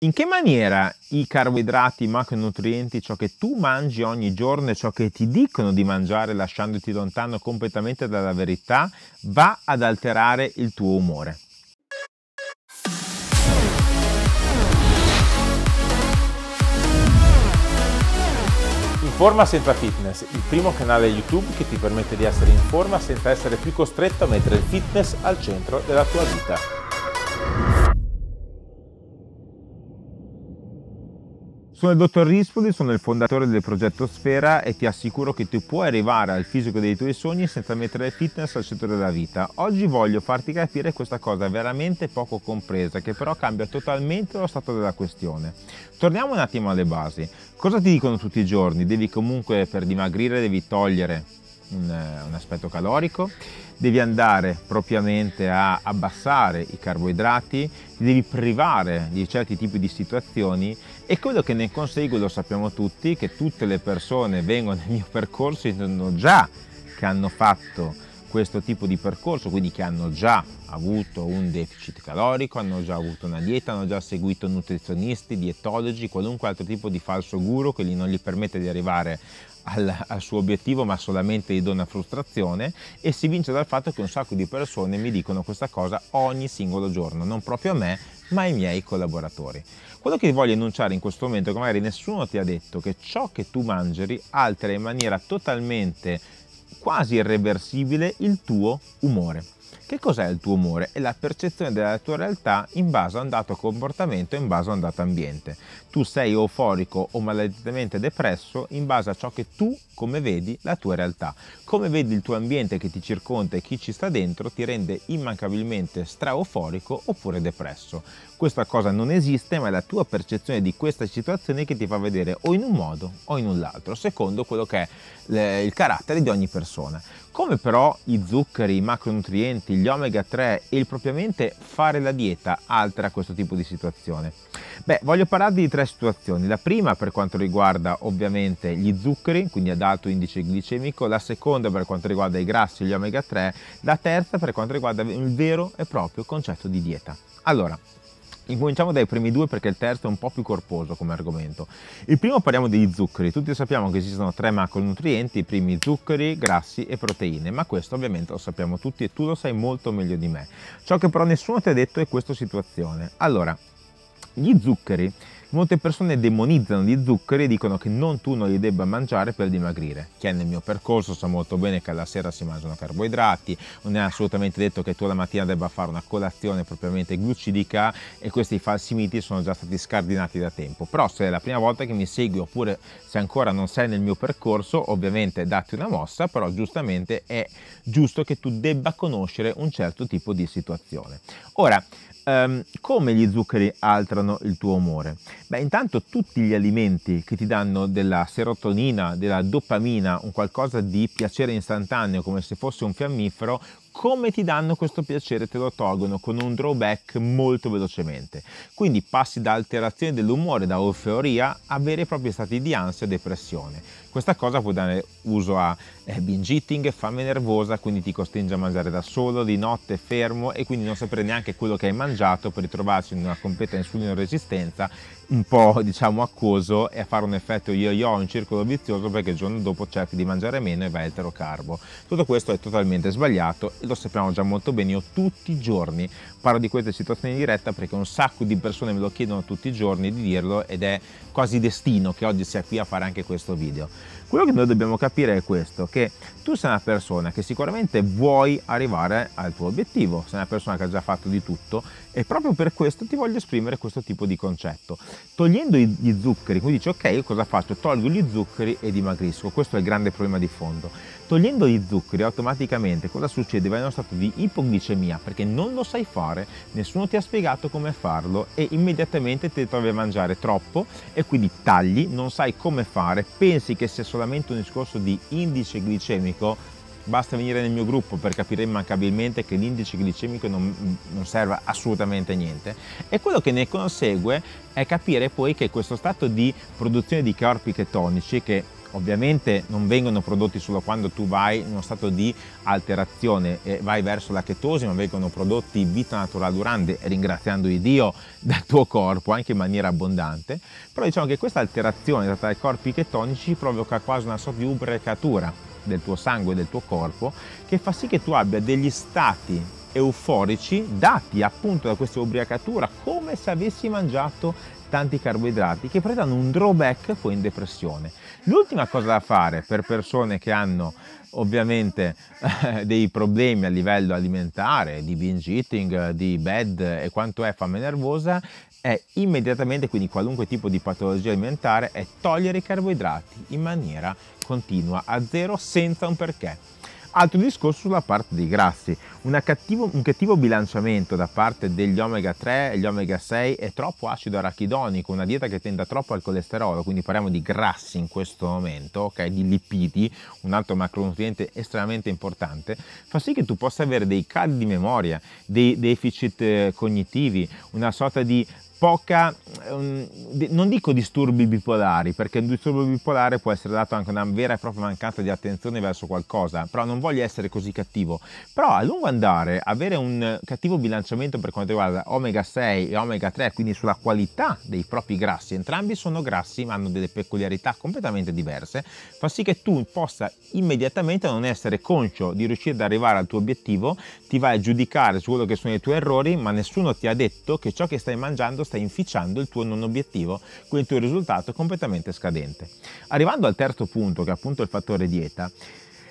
In che maniera i carboidrati, i macronutrienti, ciò che tu mangi ogni giorno e ciò che ti dicono di mangiare lasciandoti lontano completamente dalla verità va ad alterare il tuo umore? In forma senza fitness, il primo canale YouTube che ti permette di essere in forma senza essere più costretto a mettere il fitness al centro della tua vita. Sono il dottor Rispoli, sono il fondatore del progetto Sfera e ti assicuro che tu puoi arrivare al fisico dei tuoi sogni senza mettere il fitness al centro della vita. Oggi voglio farti capire questa cosa veramente poco compresa che però cambia totalmente lo stato della questione. Torniamo un attimo alle basi. Cosa ti dicono tutti i giorni? Devi comunque per dimagrire devi togliere un, un aspetto calorico, devi andare propriamente a abbassare i carboidrati, ti devi privare di certi tipi di situazioni e quello che ne consegue lo sappiamo tutti, che tutte le persone vengono nel mio percorso e sanno già che hanno fatto questo tipo di percorso, quindi che hanno già avuto un deficit calorico, hanno già avuto una dieta, hanno già seguito nutrizionisti, dietologi, qualunque altro tipo di falso guru che non gli permette di arrivare al, al, suo obiettivo ma solamente gli do una frustrazione e si vince dal fatto che un sacco di persone mi dicono questa cosa ogni singolo giorno, non proprio a me ma ai miei collaboratori. Quello che voglio enunciare in questo momento è che magari nessuno ti ha detto che ciò che tu mangi altera in maniera totalmente quasi irreversibile il tuo umore. Che cos'è il tuo umore? È la percezione della tua realtà in base a un dato comportamento in base a un dato ambiente. Tu sei euforico o maledettamente depresso in base a ciò che tu, come vedi, la tua realtà. Come vedi il tuo ambiente che ti circonda e chi ci sta dentro ti rende immancabilmente stra-euforico oppure depresso. Questa cosa non esiste, ma è la tua percezione di questa situazione che ti fa vedere o in un modo o in un altro, secondo quello che è il carattere di ogni persona. Come però i zuccheri, i macronutrienti, gli omega 3 e il propriamente fare la dieta altera questo tipo di situazione? Beh, voglio parlarvi di tre situazioni. La prima per quanto riguarda ovviamente gli zuccheri, quindi ad alto indice glicemico, la seconda per quanto riguarda i grassi e gli omega 3, la terza per quanto riguarda il vero e proprio concetto di dieta. Allora, Incominciamo dai primi due perché il terzo è un po' più corposo come argomento. Il primo parliamo degli zuccheri. Tutti sappiamo che esistono tre macronutrienti, i primi zuccheri, grassi e proteine, ma questo ovviamente lo sappiamo tutti e tu lo sai molto meglio di me. Ciò che però nessuno ti ha detto è questa situazione. Allora, gli zuccheri Molte persone demonizzano gli zuccheri e dicono che non tu non li debba mangiare per dimagrire. Chi è nel mio percorso sa molto bene che alla sera si mangiano carboidrati, non è assolutamente detto che tu la mattina debba fare una colazione propriamente glucidica e questi falsi miti sono già stati scardinati da tempo. Però se è la prima volta che mi segui oppure se ancora non sei nel mio percorso, ovviamente datti una mossa, però giustamente è giusto che tu debba conoscere un certo tipo di situazione. Ora, Um, come gli zuccheri alterano il tuo umore? Beh, intanto tutti gli alimenti che ti danno della serotonina, della dopamina, un qualcosa di piacere istantaneo come se fosse un fiammifero, come ti danno questo piacere te lo tolgono con un drawback molto velocemente. Quindi passi da alterazione dell'umore, da euforia a veri e propri stati di ansia e depressione. Questa cosa può dare uso a eh, binge eating, fame nervosa, quindi ti costringe a mangiare da solo, di notte fermo e quindi non sapere neanche quello che hai mangiato per ritrovarsi in una completa insulino resistenza un po' diciamo acquoso e a fare un effetto yo-yo, un circolo vizioso perché il giorno dopo cerchi di mangiare meno e vai eterocarbo. Tutto questo è totalmente sbagliato e lo sappiamo già molto bene, io tutti i giorni parlo di queste situazioni in diretta perché un sacco di persone me lo chiedono tutti i giorni di dirlo ed è quasi destino che oggi sia qui a fare anche questo video. Quello che noi dobbiamo capire è questo, che tu sei una persona che sicuramente vuoi arrivare al tuo obiettivo, sei una persona che ha già fatto di tutto e proprio per questo ti voglio esprimere questo tipo di concetto. Togliendo gli zuccheri, quindi dici ok, cosa faccio? Tolgo gli zuccheri e dimagrisco, questo è il grande problema di fondo. Togliendo gli zuccheri automaticamente cosa succede? Vai in uno stato di ipoglicemia perché non lo sai fare, nessuno ti ha spiegato come farlo e immediatamente ti trovi a mangiare troppo e quindi tagli, non sai come fare, pensi che sia solamente un discorso di indice glicemico, basta venire nel mio gruppo per capire immancabilmente che l'indice glicemico non, non, serve assolutamente a niente e quello che ne consegue è capire poi che questo stato di produzione di corpi chetonici che Ovviamente non vengono prodotti solo quando tu vai in uno stato di alterazione e vai verso la chetosi, ma vengono prodotti vita naturale durante, ringraziando il Dio dal tuo corpo anche in maniera abbondante. Però diciamo che questa alterazione data dai corpi chetonici provoca quasi una sorta di ubriacatura del tuo sangue e del tuo corpo che fa sì che tu abbia degli stati euforici dati appunto da questa ubriacatura come se avessi mangiato tanti carboidrati che prendono un drawback poi in depressione. L'ultima cosa da fare per persone che hanno ovviamente eh, dei problemi a livello alimentare, di binge eating, di bed e quanto è fame nervosa, è immediatamente, quindi qualunque tipo di patologia alimentare, è togliere i carboidrati in maniera continua, a zero, senza un perché. Altro discorso sulla parte dei grassi. Cattivo, un cattivo bilanciamento da parte degli omega 3 e gli omega 6 è troppo acido arachidonico, una dieta che tenda troppo al colesterolo, quindi parliamo di grassi in questo momento, okay? di lipidi, un altro macronutriente estremamente importante, fa sì che tu possa avere dei cali di memoria, dei deficit eh, cognitivi, una sorta di poca, non dico disturbi bipolari, perché un disturbo bipolare può essere dato anche una vera e propria mancanza di attenzione verso qualcosa, però non voglio essere così cattivo. Però a lungo andare avere un cattivo bilanciamento per quanto riguarda omega 6 e omega 3, quindi sulla qualità dei propri grassi, entrambi sono grassi ma hanno delle peculiarità completamente diverse, fa sì che tu possa immediatamente non essere conscio di riuscire ad arrivare al tuo obiettivo, ti vai a giudicare su quello che sono i tuoi errori, ma nessuno ti ha detto che ciò che stai mangiando stai inficiando il tuo non obiettivo con il tuo risultato completamente scadente. Arrivando al terzo punto, che è appunto il fattore dieta,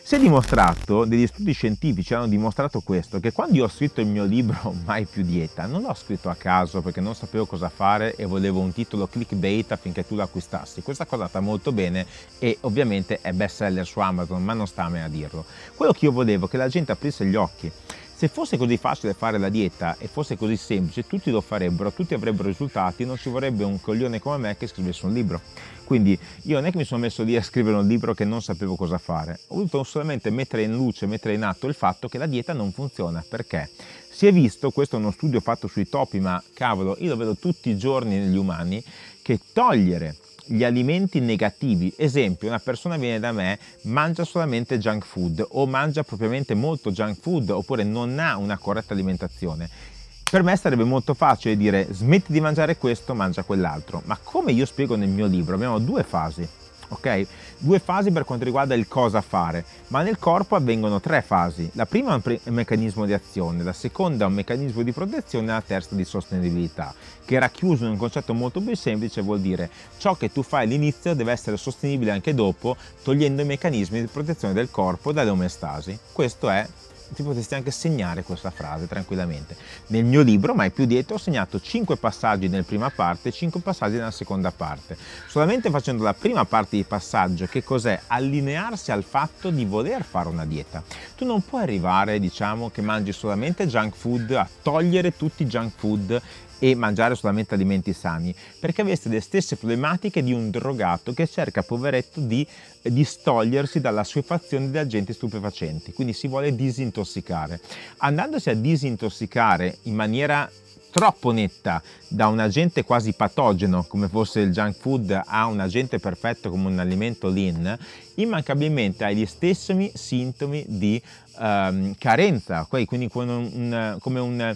si è dimostrato, degli studi scientifici hanno dimostrato questo, che quando io ho scritto il mio libro Mai più dieta, non l'ho scritto a caso perché non sapevo cosa fare e volevo un titolo clickbait affinché tu lo acquistassi. Questa cosa andata molto bene e ovviamente è best seller su Amazon, ma non sta a me a dirlo. Quello che io volevo è che la gente aprisse gli occhi se fosse così facile fare la dieta e fosse così semplice, tutti lo farebbero, tutti avrebbero risultati, non ci vorrebbe un coglione come me che scrivesse un libro. Quindi io non è che mi sono messo lì a scrivere un libro che non sapevo cosa fare, ho voluto solamente mettere in luce, mettere in atto il fatto che la dieta non funziona. Perché? Si è visto, questo è uno studio fatto sui topi, ma cavolo, io lo vedo tutti i giorni negli umani, che togliere gli alimenti negativi. Esempio, una persona viene da me, mangia solamente junk food o mangia propriamente molto junk food oppure non ha una corretta alimentazione. Per me sarebbe molto facile dire smetti di mangiare questo, mangia quell'altro, ma come io spiego nel mio libro abbiamo due fasi ok? Due fasi per quanto riguarda il cosa fare, ma nel corpo avvengono tre fasi. La prima è un, meccanismo di azione, la seconda è un meccanismo di protezione e la terza di sostenibilità, che racchiuso in un concetto molto più semplice vuol dire ciò che tu fai all'inizio deve essere sostenibile anche dopo, togliendo i meccanismi di protezione del corpo dalle omestasi. Questo è ti potresti anche segnare questa frase tranquillamente. Nel mio libro, mai più dietro, ho segnato 5 passaggi nella prima parte e 5 passaggi nella seconda parte. Solamente facendo la prima parte di passaggio, che cos'è? Allinearsi al fatto di voler fare una dieta. Tu non puoi arrivare, diciamo, che mangi solamente junk food, a togliere tutti i junk food e mangiare solamente alimenti sani, perché aveste le stesse problematiche di un drogato che cerca, poveretto, di distogliersi dalla assuefazione di agenti stupefacenti, quindi si vuole disintossicare. Andandosi a disintossicare in maniera troppo netta da un agente quasi patogeno come fosse il junk food a un agente perfetto come un alimento lean, immancabilmente hai gli stessi sintomi di um, carenza, quindi come un, come un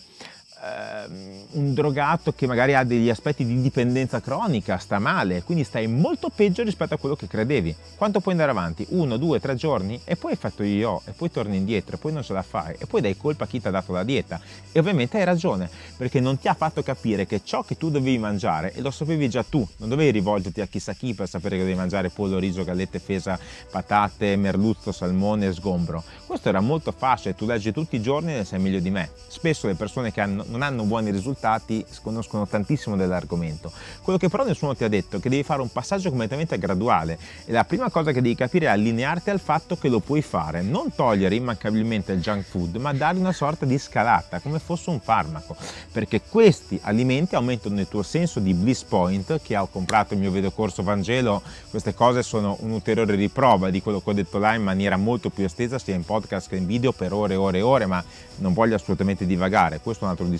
Ehm, un drogato che magari ha degli aspetti di dipendenza cronica, sta male, quindi stai molto peggio rispetto a quello che credevi. Quanto puoi andare avanti? Uno, due, tre giorni e poi hai fatto io e poi torni indietro e poi non ce la fai e poi dai colpa a chi ti ha dato la dieta. E ovviamente hai ragione, perché non ti ha fatto capire che ciò che tu dovevi mangiare, e lo sapevi già tu, non dovevi rivolgerti a chissà chi per sapere che dovevi mangiare pollo, riso, gallette, fesa, patate, merluzzo, salmone, sgombro. Questo era molto facile, tu leggi tutti i giorni e ne sai meglio di me. Spesso le persone che hanno non hanno buoni risultati conoscono tantissimo dell'argomento. Quello che però nessuno ti ha detto è che devi fare un passaggio completamente graduale. E la prima cosa che devi capire è allinearti al fatto che lo puoi fare, non togliere immancabilmente il junk food, ma dare una sorta di scalata, come fosse un farmaco, perché questi alimenti aumentano il tuo senso di bliss point, che ho comprato il mio videocorso Vangelo, queste cose sono un'ulteriore riprova di quello che ho detto là in maniera molto più estesa, sia in podcast che in video per ore e ore e ore, ma non voglio assolutamente divagare, questo è un altro discorso,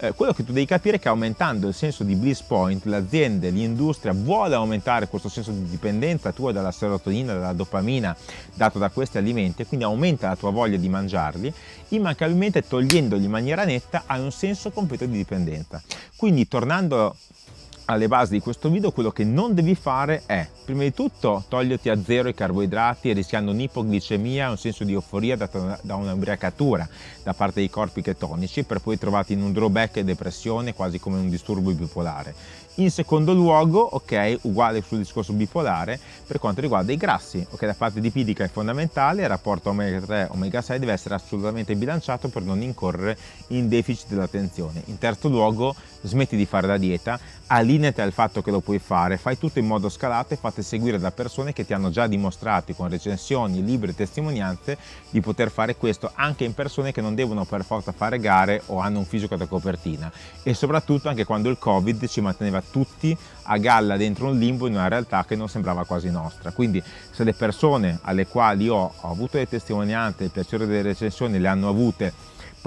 Eh, quello che tu devi capire è che aumentando il senso di bliss point, l'azienda, l'industria vuole aumentare questo senso di dipendenza tua dalla serotonina, dalla dopamina dato da questi alimenti, quindi aumenta la tua voglia di mangiarli, immancabilmente togliendoli in maniera netta hai un senso completo di dipendenza. Quindi tornando alle basi di questo video quello che non devi fare è prima di tutto toglierti a zero i carboidrati rischiando un'ipoglicemia un senso di euforia data da un'ubriacatura da parte dei corpi chetonici per poi trovarti in un drawback e depressione quasi come un disturbo bipolare in secondo luogo, ok, uguale sul discorso bipolare, per quanto riguarda i grassi, ok, la parte lipidica è fondamentale, il rapporto omega 3 omega 6 deve essere assolutamente bilanciato per non incorrere in deficit dell'attenzione. In terzo luogo, smetti di fare la dieta, allineati al fatto che lo puoi fare, fai tutto in modo scalato e fate seguire da persone che ti hanno già dimostrato con recensioni, libri e testimonianze di poter fare questo anche in persone che non devono per forza fare gare o hanno un fisico da copertina e soprattutto anche quando il covid ci manteneva tutti a galla dentro un limbo in una realtà che non sembrava quasi nostra. Quindi se le persone alle quali ho, ho avuto le testimonianze, il piacere delle recensioni le hanno avute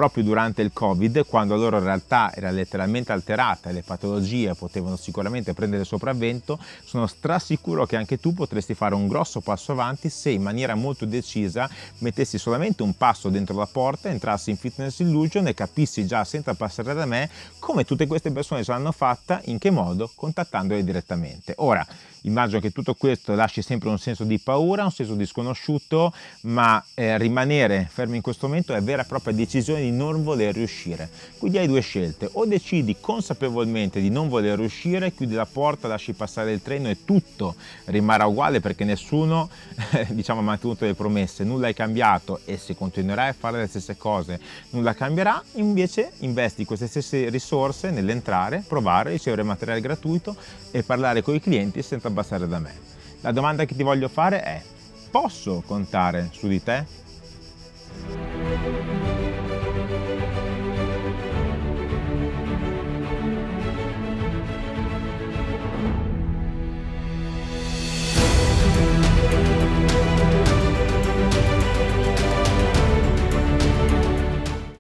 proprio durante il Covid, quando la loro realtà era letteralmente alterata e le patologie potevano sicuramente prendere sopravvento, sono strasicuro che anche tu potresti fare un grosso passo avanti se in maniera molto decisa mettessi solamente un passo dentro la porta, entrassi in Fitness Illusion e capissi già senza passare da me come tutte queste persone ce l'hanno fatta, in che modo, contattandole direttamente. Ora, immagino che tutto questo lasci sempre un senso di paura, un senso di sconosciuto, ma eh, rimanere fermi in questo momento è vera e propria decisione di non voler riuscire. Quindi hai due scelte, o decidi consapevolmente di non voler riuscire, chiudi la porta, lasci passare il treno e tutto rimarrà uguale perché nessuno diciamo, ha mantenuto le promesse, nulla è cambiato e se continuerai a fare le stesse cose nulla cambierà, invece investi queste stesse risorse nell'entrare, provare, ricevere materiale gratuito e parlare con i clienti senza abbassare da me. La domanda che ti voglio fare è, posso contare su di te?